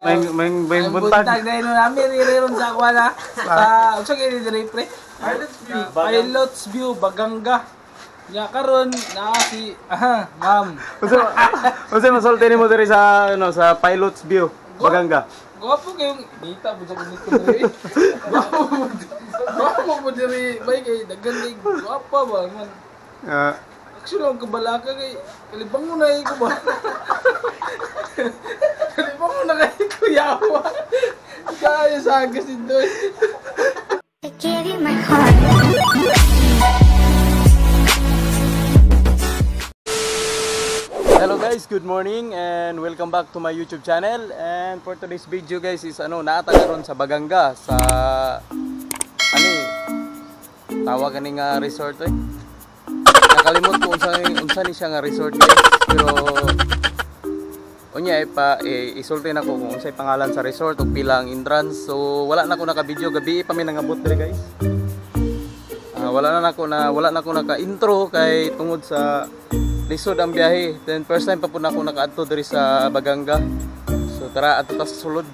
May may may buntag. buntag na ino namin iriron sa kuha na sa unsa kay dire pre Pilots View Baganga nya karon naa si aha ma'am Unsa unsa masulti nimo diri sa ano sa Pilots View, Baganga. Gwapo kayong kita po sa ganito dire. Gwapo mo. Gwapo mo dire bay kay daghan kay gwapo ba man. Ah, Actually ang kabalaka kay kalibang mo na ko ba. kalibang mo na kay kuyawa. Kaya sa agas. I gave you my heart. Hello guys, good morning and welcome back to my YouTube channel. And for today's video guys is ano, naata karon sa Baganga sa ano eh, tawag kani nga resort eh. Nakalimot ko unsa unsa ni siya nga resort guys, pero unya eh, pa eh, isulti na ko kung unsay pangalan sa resort ug pila ang entrance. So wala na ko naka-video gabi pa mi nangabot diri guys. Ah, wala na nako na wala na ko naka-intro kay tungod sa lisod ang biyahe. Then first time pa po na ako nakaadto diri sa Baganga. So tara ato ta sa sulod.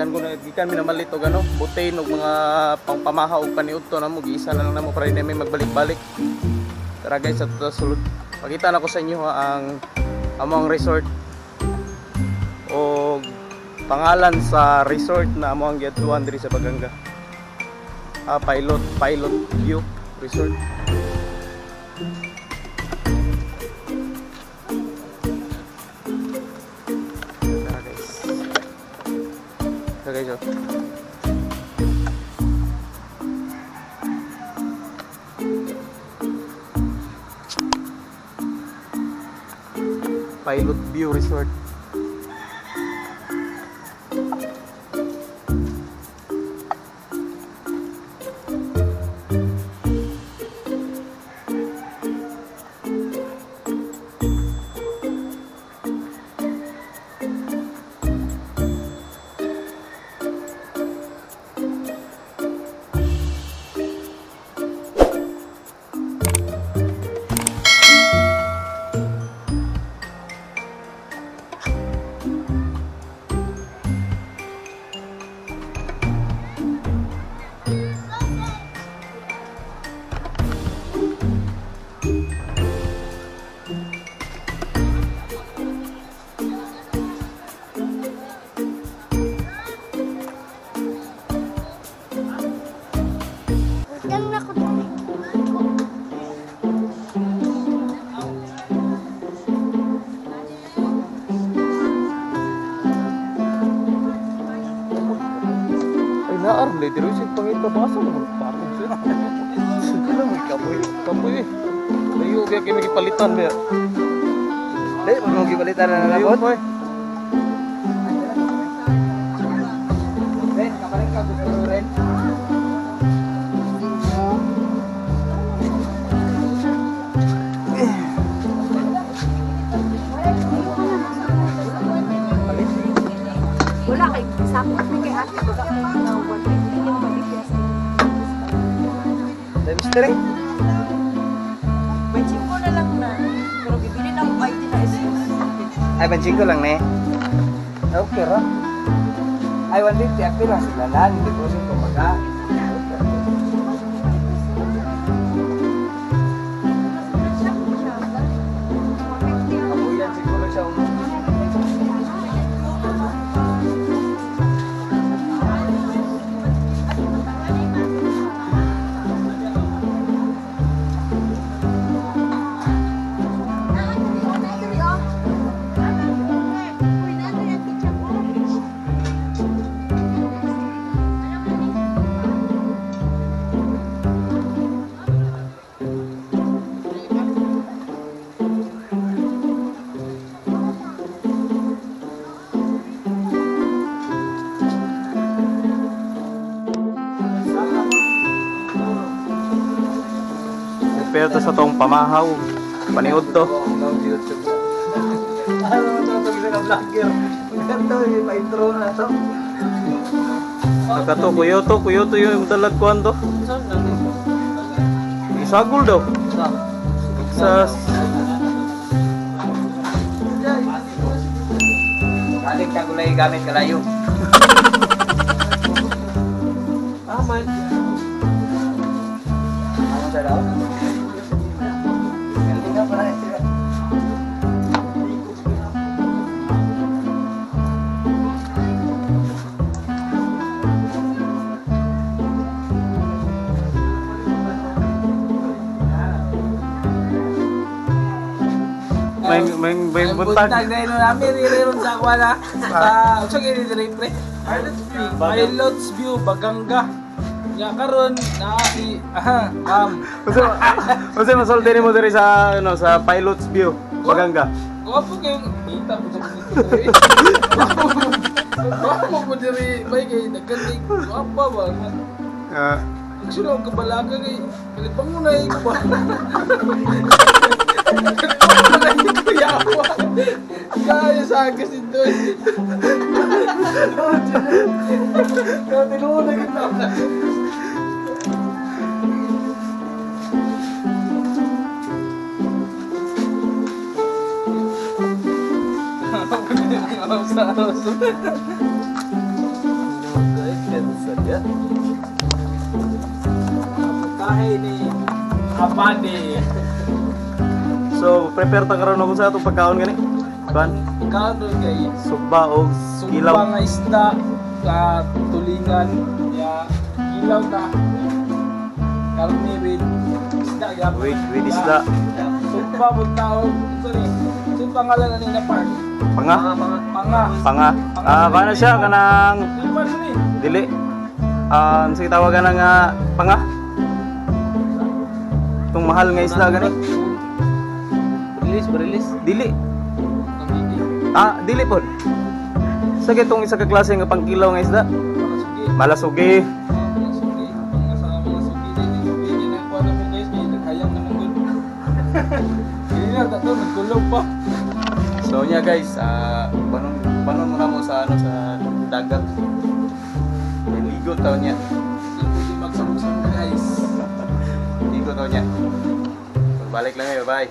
Gikan ko na gikan mi na malito gano, butain og mga pangpamahaw og paniudto na mo giisa na lang namo para hindi may magbalik-balik. Tara guys sa sulod. Pakita na ko sa inyo ang among resort o pangalan sa resort na amo ang giadtuan diri sa Baganga. Ah, pilot, pilot view resort. Pilot View Resort. Na dito. Sige, pangit ka basa mo. Parang siya. Sige lang, may kapoy. Kapoy eh. Layo, kaya kayo magipalitan ba? Dili, mo gibalitan na Layo nalabot. eh. Ren, kapalit ka gusto ren. Wala kay sakot ni kay ate ko na Mystery. May chimpo na lang na. Pero bibili na mo ay na is Ay, pansing ko lang ne. Okay ra. Ay, 150. Akpi lang sila lang. Hindi ko sin pamahaw. Paniod to. Ano mo ito ito na vlogger? Ganito, yung pa-intro na to. Nagka to, kuyo to, kuyo to yung dalag kuhan to. Isagol daw. Sa balik ka kulay gamit kalayo. May may may Ang buntag. buntag na ino namin ririron sa akwa na. Sa unsa kini dire pre? Pilot's view Baganga. Ya karon na si aha um Kasi kasi masulti nimo diri sa ano sa pilot's view. Baganga. Guwapo kayo. Kita mo sa. Guwapo mo diri bay kay nagkandig. Guwapo ba? Ah, sino ang kabalaga kay kalipang mo na ikaw ba? Yawa. Kaya sa akin si Doy. Tinuunay kita na. Tahe ni Abadi. So prepare ta karon ako sa atong pagkaon gani. Kuan, Kano kay suba og Sumpa ilaw. nga isda sa tulingan ya ilaw na karne with isda ya Wait, wait isda. sumpa mo tao sorry sumpa nga lang na park Panga. panga Panga. Ah, kana siya kanang dili. Ah, um, sige tawagan nga panga. Itong mahal nga isda gani. Release release Dili. Ah, dili pod. Sa itong isa ka klase nga pangkilaw nga isda. Malasugi. So nya guys, ah panon panon mo mo sa ano sa dagat. Ligo taw niya. hindi magsabog-sabog guys Ligo taw niya. Balik lang kayo, bye.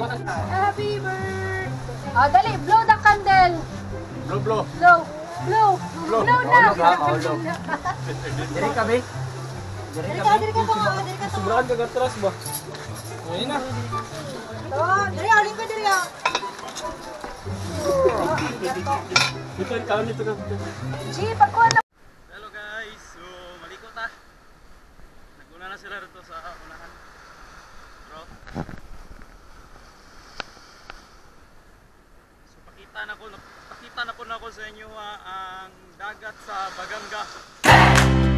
Happy birthday! Ah, dali, blow the candle. Blow blow. Blow. Blow. Blow, na. Diri ka be. Diri ka, diri ka pa. Diri ka gatras ba Uy na Oh, diri ka, lingkod diri ka. Ikan kaon ito ka G, pagkuha na. Hello guys. So malikot ta. Naguna na sila rito sa unahan. Bro. So pakita na ko pakita na po na ako sa inyo ah, ang dagat sa Baganga.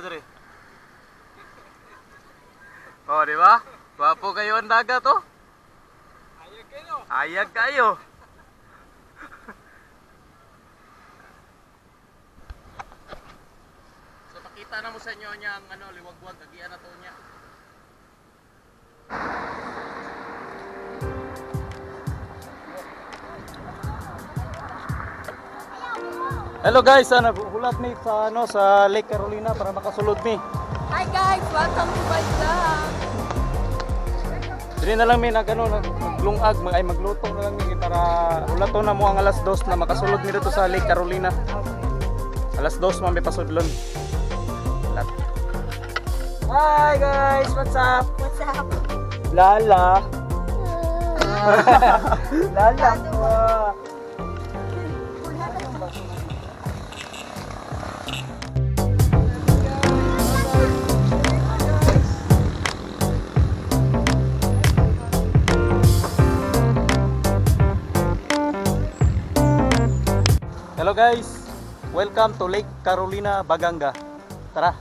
Dire. Oh, di ba? Gwapo kayo ang dagat oh. Ayag kayo. Ayag kayo. so pakita na mo sa inyo niya ang ano liwagwag kagian na to niya. Hello guys, ano hulat mi sa ano sa Lake Carolina para makasulod mi. Hi guys! Welcome to my vlog! Dili na lang mi nag ano maglungag, mag, ay magluto na lang mi para ulato na mo ang alas 2 na makasulod mi dito sa Lake Carolina. Alas 2 man may pasudlon. Lat. Hi guys, what's up? What's up? Lala. Lala po. Hello guys. Welcome to Lake Carolina, Baganga. Tara.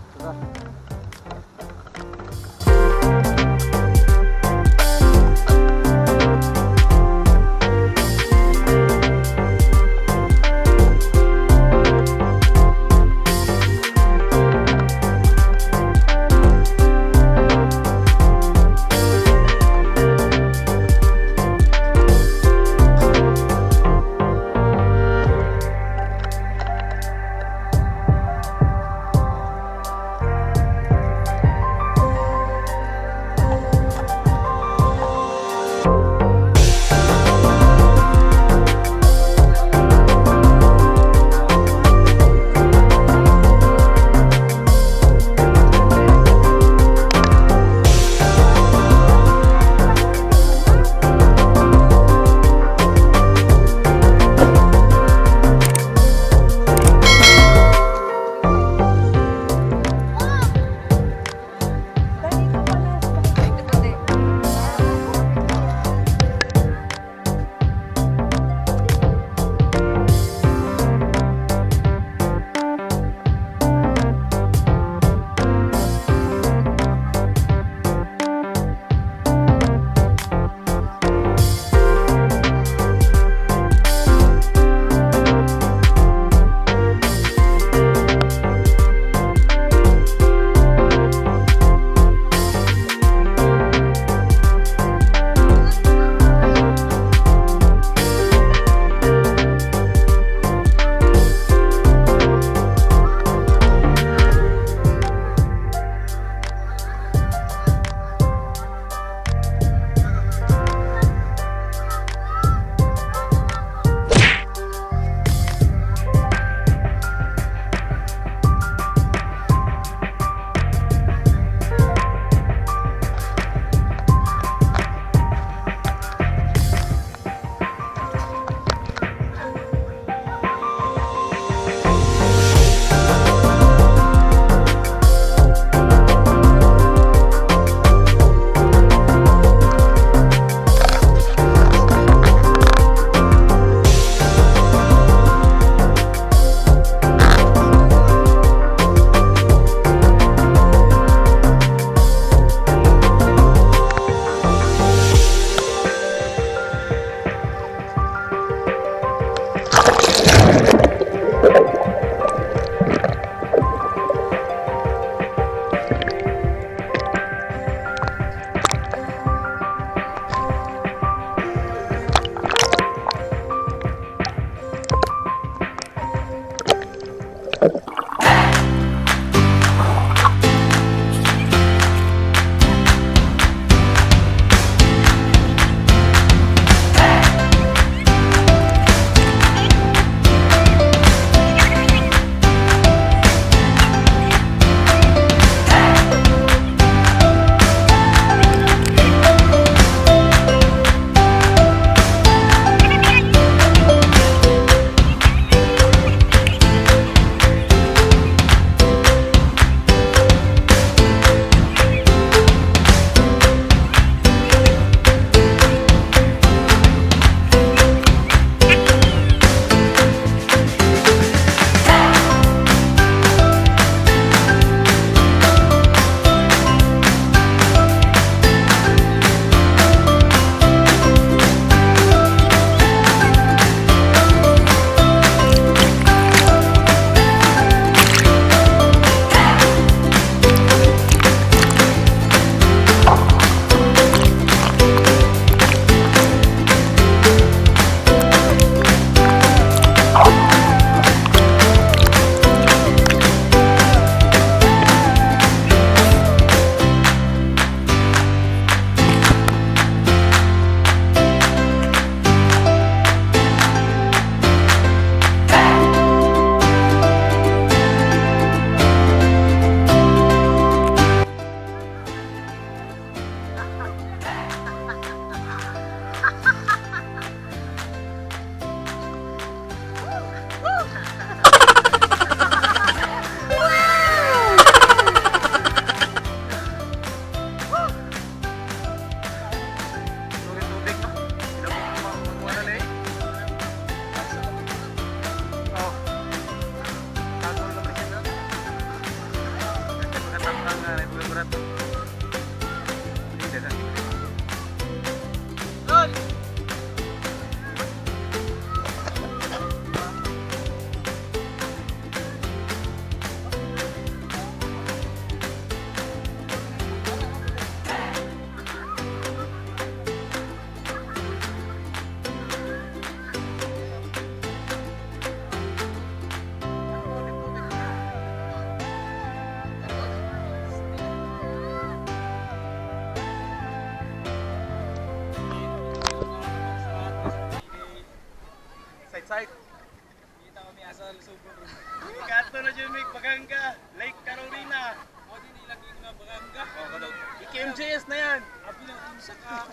Abi lang unsa ka.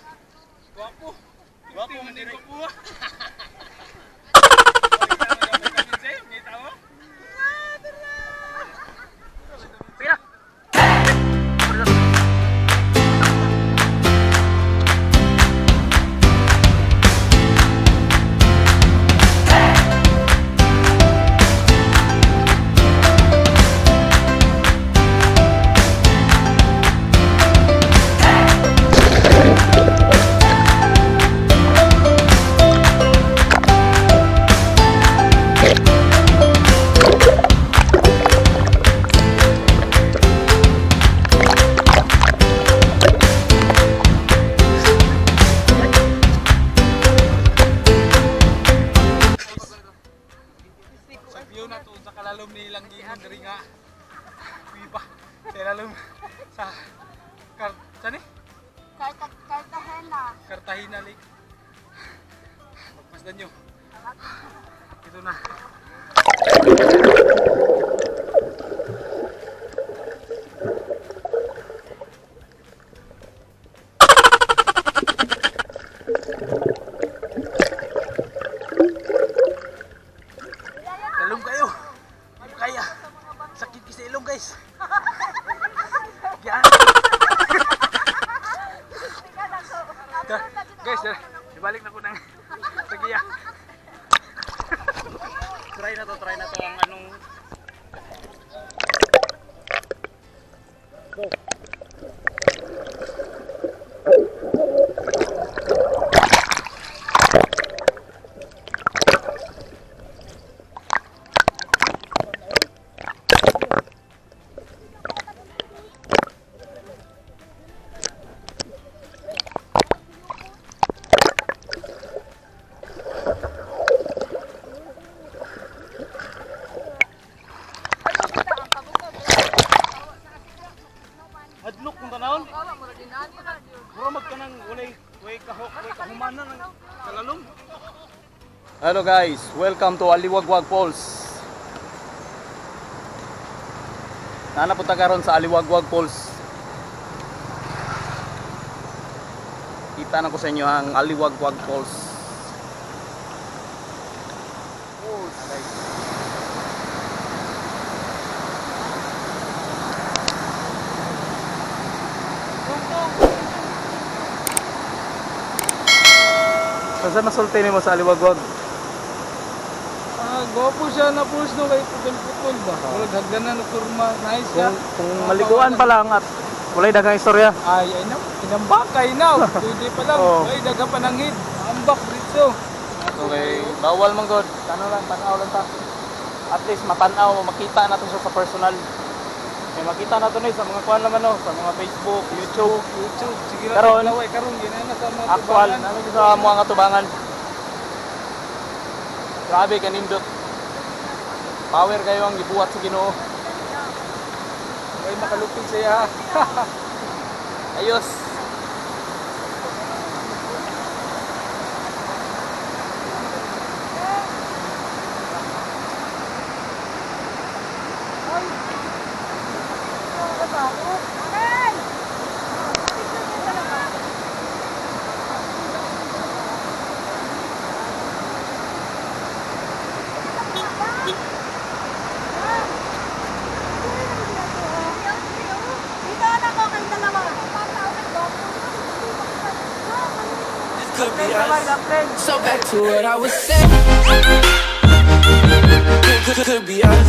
Guwapo. Wapo Tingnan man din din ko po. Ilong guys. Yan. Guys, tara. Ibalik na ko ng Hello guys, welcome to Aliwagwag Falls. Nanapunta karon sa Aliwagwag Falls. Kita na ko sa inyo ang Aliwagwag Falls. Falls. Saan nasulti ni mo sa Aliwagwag? Ah, gwapo siya na push no kay putol-putol ba. Wala hagdanan na kurma. Nice siya. Kung, kung maliguan pa lang at walay dagang istorya. Ay, ay na. Inambakay na. Pwede pa lang. Oo. Ay, daga panangit. Ambak dito. Okay, bawal man god. Ano lang, tanaw lang ta. At least matanaw, makita nato siya sa personal. May makita nato ni sa mga kuan naman no, sa mga Facebook, YouTube, YouTube. Sige na. Laway, karon. Gina na sa mga actual, tubangan. namin sa mga tubangan. Grabe kanindot. Power kayo ang gibuhat sa Ginoo. Ay, makalupig siya. Ayos. So back to what I was saying. Could, could, could be us.